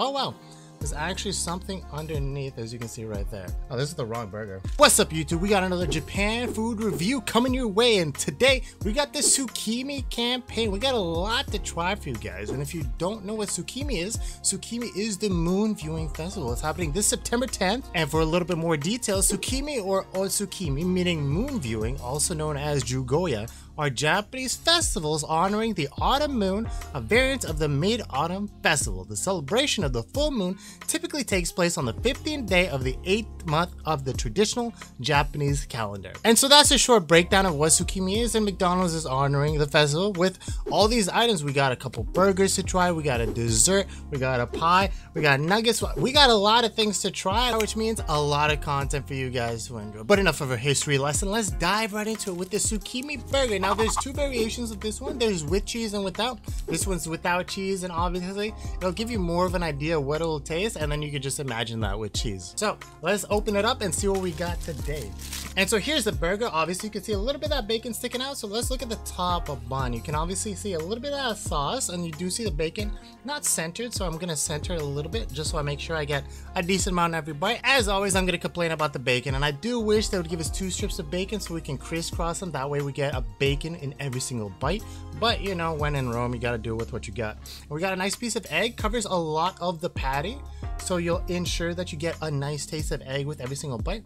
Oh wow, there's actually something underneath as you can see right there. Oh, this is the wrong burger. What's up YouTube? We got another Japan food review coming your way and today we got the Tsukimi campaign. We got a lot to try for you guys and if you don't know what Tsukimi is, Tsukimi is the moon viewing festival. It's happening this September 10th and for a little bit more details, Tsukimi or Otsukimi meaning moon viewing, also known as Jugoya, are Japanese festivals honoring the autumn moon, a variant of the Mid-Autumn Festival. The celebration of the full moon typically takes place on the 15th day of the 8th month of the traditional Japanese calendar. And so that's a short breakdown of what Tsukimi is and McDonald's is honoring the festival with all these items. We got a couple burgers to try, we got a dessert, we got a pie, we got nuggets, we got a lot of things to try, which means a lot of content for you guys to enjoy. But enough of a history lesson, let's dive right into it with the Tsukimi burger. Now now there's two variations of this one. There's with cheese and without. This one's without cheese and obviously it'll give you more of an idea what it'll taste and then you can just imagine that with cheese. So let's open it up and see what we got today. And so here's the burger. Obviously you can see a little bit of that bacon sticking out. So let's look at the top of bun. You can obviously see a little bit of sauce and you do see the bacon not centered. So I'm to center it a little bit just so I make sure I get a decent amount every bite. As always, I'm to complain about the bacon and I do wish they would give us two strips of bacon so we can crisscross them. That way we get a bacon bacon in every single bite. But you know, when in Rome, you gotta do with what you got. And we got a nice piece of egg, covers a lot of the patty. So you'll ensure that you get a nice taste of egg with every single bite.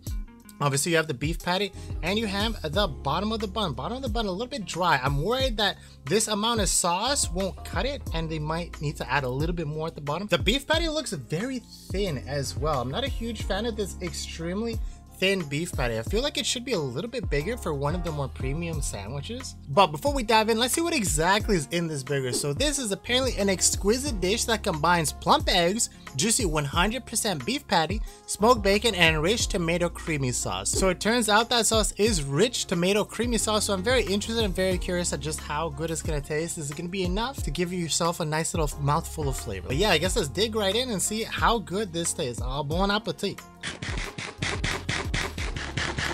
Obviously, you have the beef patty and you have the bottom of the bun. Bottom of the bun a little bit dry. I'm worried that this amount of sauce won't cut it and they might need to add a little bit more at the bottom. The beef patty looks very thin as well. I'm not a huge fan of this extremely thin beef patty. I feel like it should be a little bit bigger for one of the more premium sandwiches. But before we dive in, let's see what exactly is in this burger. So this is apparently an exquisite dish that combines plump eggs, juicy 100% beef patty, smoked bacon, and rich tomato creamy sauce. So it turns out that sauce is rich tomato creamy sauce. So I'm very interested and very curious at just how good it's gonna taste. Is it gonna be enough to give yourself a nice little mouthful of flavor? But yeah, I guess let's dig right in and see how good this tastes. All bon appetit.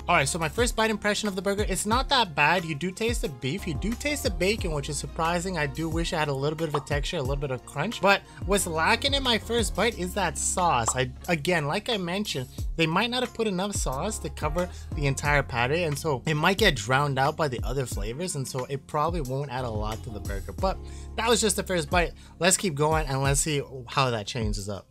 Alright, so my first bite impression of the burger, it's not that bad. You do taste the beef, you do taste the bacon, which is surprising. I do wish I had a little bit of a texture, a little bit of crunch. But what's lacking in my first bite is that sauce. I Again, like I mentioned, they might not have put enough sauce to cover the entire patty, and so it might get drowned out by the other flavors, and so it probably won't add a lot to the burger. But that was just the first bite. Let's keep going and let's see how that changes up.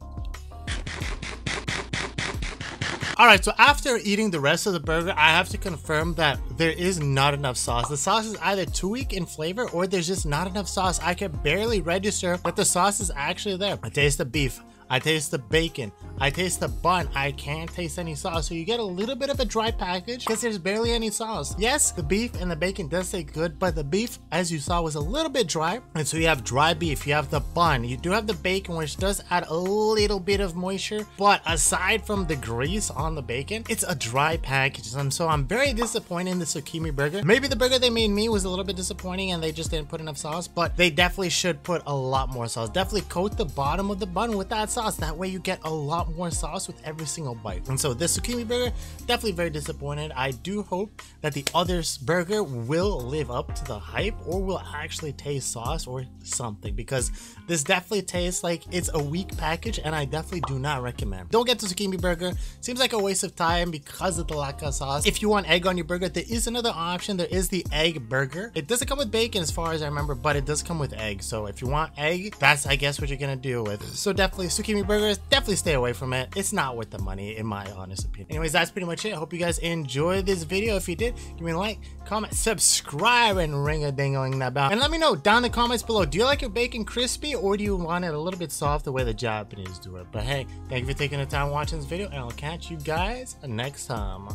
Alright, so after eating the rest of the burger, I have to confirm that there is not enough sauce. The sauce is either too weak in flavor or there's just not enough sauce. I can barely register that the sauce is actually there. I taste the beef. I taste the bacon. I taste the bun. I can't taste any sauce. So you get a little bit of a dry package because there's barely any sauce. Yes, the beef and the bacon does taste good, but the beef, as you saw, was a little bit dry. And so you have dry beef, you have the bun, you do have the bacon, which does add a little bit of moisture. But aside from the grease on the bacon, it's a dry package. And so I'm very disappointed in the Tsukimi burger. Maybe the burger they made me was a little bit disappointing and they just didn't put enough sauce, but they definitely should put a lot more sauce. Definitely coat the bottom of the bun with that sauce sauce. That way you get a lot more sauce with every single bite. And so this Tsukimi burger, definitely very disappointed. I do hope that the other burger will live up to the hype or will actually taste sauce or something because this definitely tastes like it's a weak package and I definitely do not recommend. Don't get the Tsukimi burger. Seems like a waste of time because of the lack of sauce. If you want egg on your burger, there is another option. There is the egg burger. It doesn't come with bacon as far as I remember, but it does come with egg. So if you want egg, that's I guess what you're gonna deal with. So definitely Tsukimi Tsukimi burgers, definitely stay away from it. It's not worth the money, in my honest opinion. Anyways, that's pretty much it. I hope you guys enjoyed this video. If you did, give me a like, comment, subscribe, and ring a ding-a-ling that bell. And let me know down in the comments below, do you like your bacon crispy or do you want it a little bit soft the way the Japanese do it? But hey, thank you for taking the time watching this video, and I'll catch you guys next time.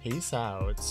Peace out.